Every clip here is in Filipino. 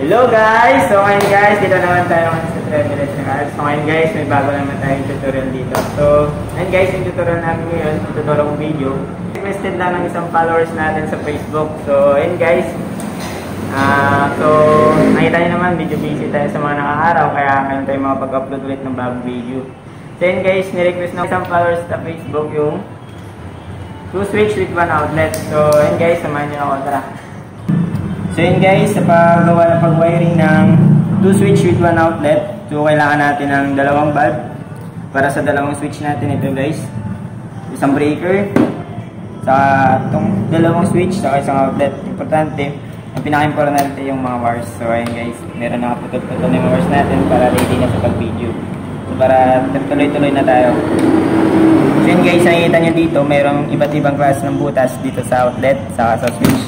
Hello guys! So ngayon guys, dito naman tayo ngayon sa Travelers na Cars. So ngayon guys, may bago naman tayong tutorial dito. So, ngayon guys, yung tutorial namin ngayon, yung tutorial kong video. Requested lang ng isang followers natin sa Facebook. So, ayun guys. Ah, so, nakita niyo naman, video busy tayo sa mga nakakaraw, kaya ngayon tayo makapag-upload ulit ng bagong video. So, ayun guys, nirequest ng isang followers sa Facebook yung two switch with one outlet. So, ayun guys, samahan niyo ako. Tara. So yun guys, sa paggawa ng pag-wiring ng 2 switch with 1 outlet, so kailangan natin ng dalawang bulb para sa dalawang switch natin ito guys. Isang breaker, sa itong dalawang switch, sa isang outlet. Importante, ang pinaka-importante yung mga wires. So ayun guys, meron na kaputol-putol na yung wires natin para ready na sa pag-video. So para tuloy-tuloy na tayo. So yun guys, nakikita nyo dito, mayroong iba't ibang klase ng butas dito sa outlet, saka sa switch.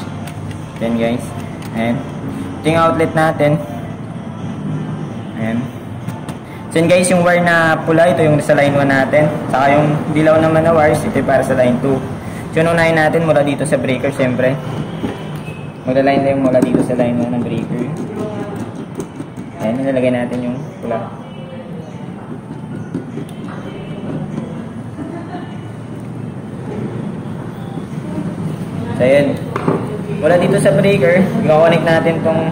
Yan guys. Ayan. Ito yung outlet natin. Ayan. So yun guys, yung wire na pula, ito yung sa line 1 natin. Saka yung dilaw naman na wires, ito para sa line 2. So unahin natin mula dito sa breaker, syempre. Magla-line lang mula dito sa line 1 ng breaker. Ayan, nilalagay natin yung pula. So ayan. Mula dito sa breaker, i-connect natin tong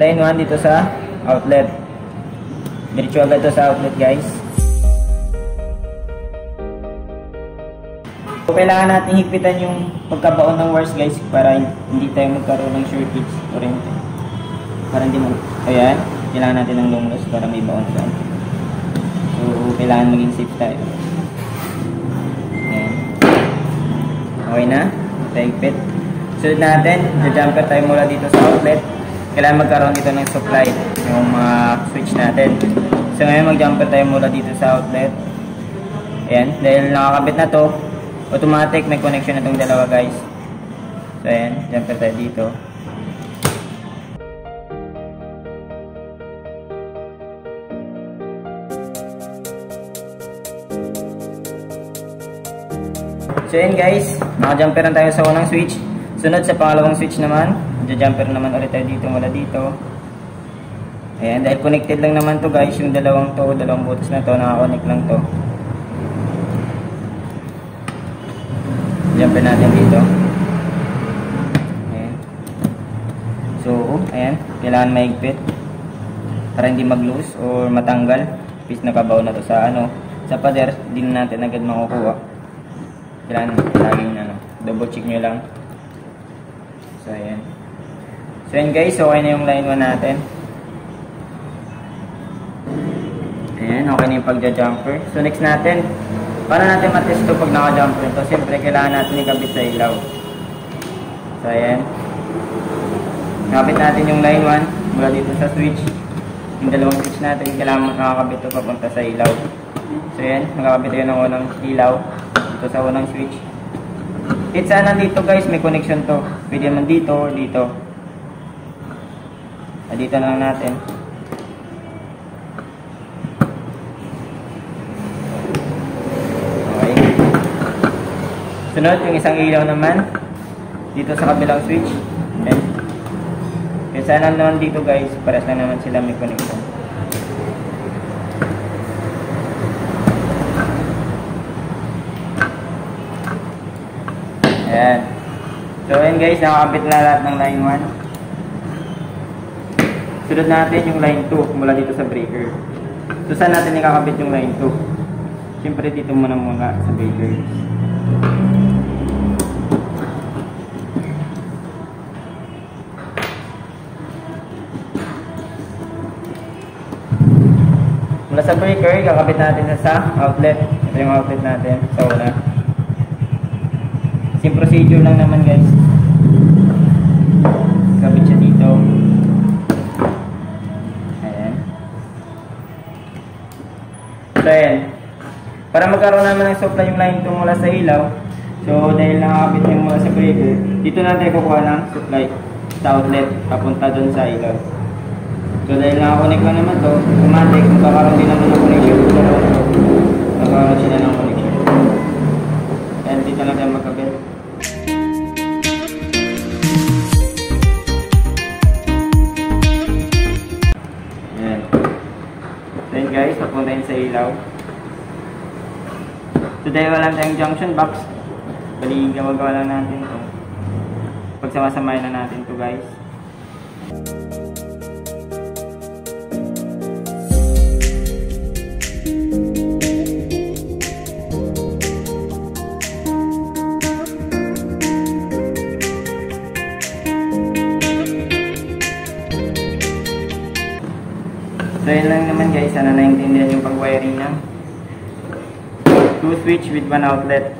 line 1 dito sa outlet. Diretso agad to sa outlet guys. So, kailangan natin higpitan yung pagkabaon ng wires guys para hindi tayo magkaroon ng shortage or anything. Para hindi mag... Ayan, kailangan natin ng long loss para may baon siya. So, kailangan maging safe tayo. Ayan. Okay na? Higpit. Sunod natin, na-jumper tayo mula dito sa outlet. Kailangan magkaroon dito ng supply, yung mga switch natin. So ngayon mag-jumper tayo mula dito sa outlet. Ayan, dahil nakakabit na to, automatic may connection na dalawa guys. So ayan, jumper tayo dito. So ayan guys, naka-jumperan tayo sa unang switch. Sunod sa pangalawang switch naman, jumper naman ulit tayo dito mula dito. Ayan, dahil connected lang naman to guys, yung dalawang to, dalawang butas na to, naka-connect lang to. Jumper natin dito. Ayan. So, ayan, kailangan maigpit para hindi mag-loose or matanggal. Pis nakabaw na to sa ano, sa pader, na natin agad makukuha. Kailangan laging ano, double check nyo lang. So, ayan. So, ayan guys. Okay na yung line 1 natin. Ayan. Okay na yung pagja-jumper. So, next natin. Para natin matest to pag naka-jumper to, siyempre, kailangan natin ikabit sa ilaw. So, ayan. Nakabit natin yung line 1 mula dito sa switch. Yung dalawang switch natin, kailangan makakabit to papunta sa ilaw. So, ayan. Nakakabit tayo ng unang ilaw dito sa unang switch. Kahit saan nandito guys, may connection to. Pwede naman dito or dito. Ah, dito na lang natin. Okay. Sunod, yung isang ilaw naman. Dito sa kabilang switch. Okay. Kahit saan naman dito guys, pares lang naman sila may connection. Ayan. So, ayan guys, nakakabit na lahat ng line 1. Sunod natin yung line 2 mula dito sa breaker. So, saan natin ikakabit yung line 2? Siyempre, dito muna muna sa breaker. Mula sa breaker, kakabit natin sa outlet. Ito yung outlet natin sa una. Same procedure lang naman guys. Kabit siya dito. Ayan. So ayan. Para magkaroon naman ng supply yung line 2 mula sa ilaw. So dahil nakakabit yung mula sa breaker, dito natin kukuha ng supply sa outlet papunta dun sa ilaw. So dahil nakakonect lang naman to, automatic magkakaroon din naman ng connection. Today, wala tayong junction box. Bali, gawagawa lang natin ito. Pagsamasamayan na natin to guys. So, yun lang naman guys. Sana naintindihan yung pag 2 switch with 1 outlet.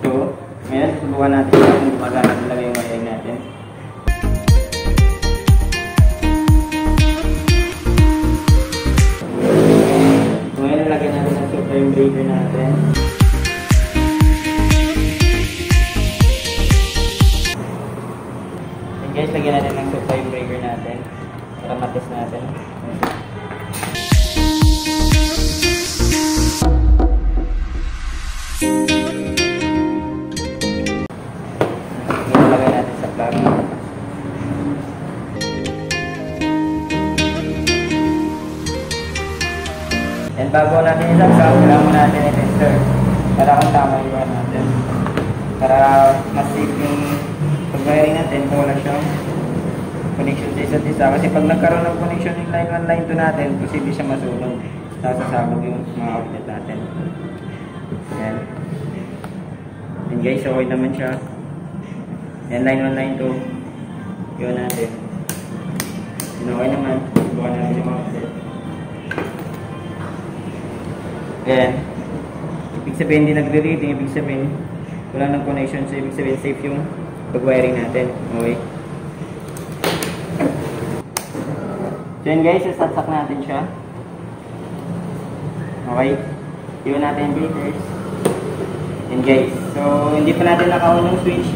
So, ngayon, subukan natin kung gumagana talaga yung wiring natin. Natin isaksak, kailangan natin i-tester para kung tama yung natin. Para mas safe yung pag-wiring natin kung wala siyang connection sa isa't isa. Kasi pag nagkaroon ng connection yung line 1, line 2 natin, posible siya masunog. Sasasabog yung mga outlet natin. Ayan. And guys, okay naman siya. Ayan, line 1, line 2. Yun natin. Yun okay naman. Subukan natin yung mga outlet. Ayan. Ibig sabihin, hindi nagre-reading. Ibig sabihin, wala nang connection. So, ibig sabihin, safe yung pag-wiring natin. Okay. So yun guys, sasaksak natin siya. Okay. Iwan natin yung breakers. Yun guys. So, hindi pa natin naka-on yung switch.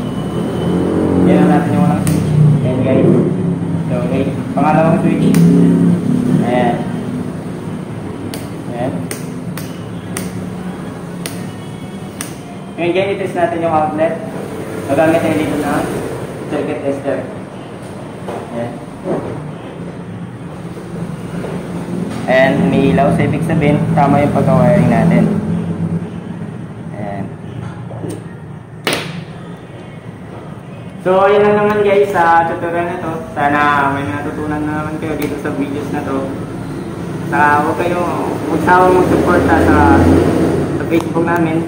Yan na natin yung unang switch. Ayan guys. So, okay. Pangalawang switch. Ayan. Ngayon guys, itest natin yung outlet. Magamit tayo dito na circuit tester. Ayan. And umiilaw, so ibig sabihin, tama yung pagka-wiring natin. Ayan. So, yun lang naman guys sa tutorial na to. Sana may natutunan na naman kayo dito sa videos na to. Saka huwag kayo magsawang mag-suporta sa, sa Facebook namin.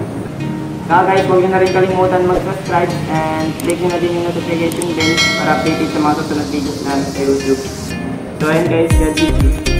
Saka guys, huwag nyo na rin kalimutan mag-subscribe and click nyo na din yung notification bell para updated sa mga susunod videos namin sa YouTube. So, ayun guys, God bless you.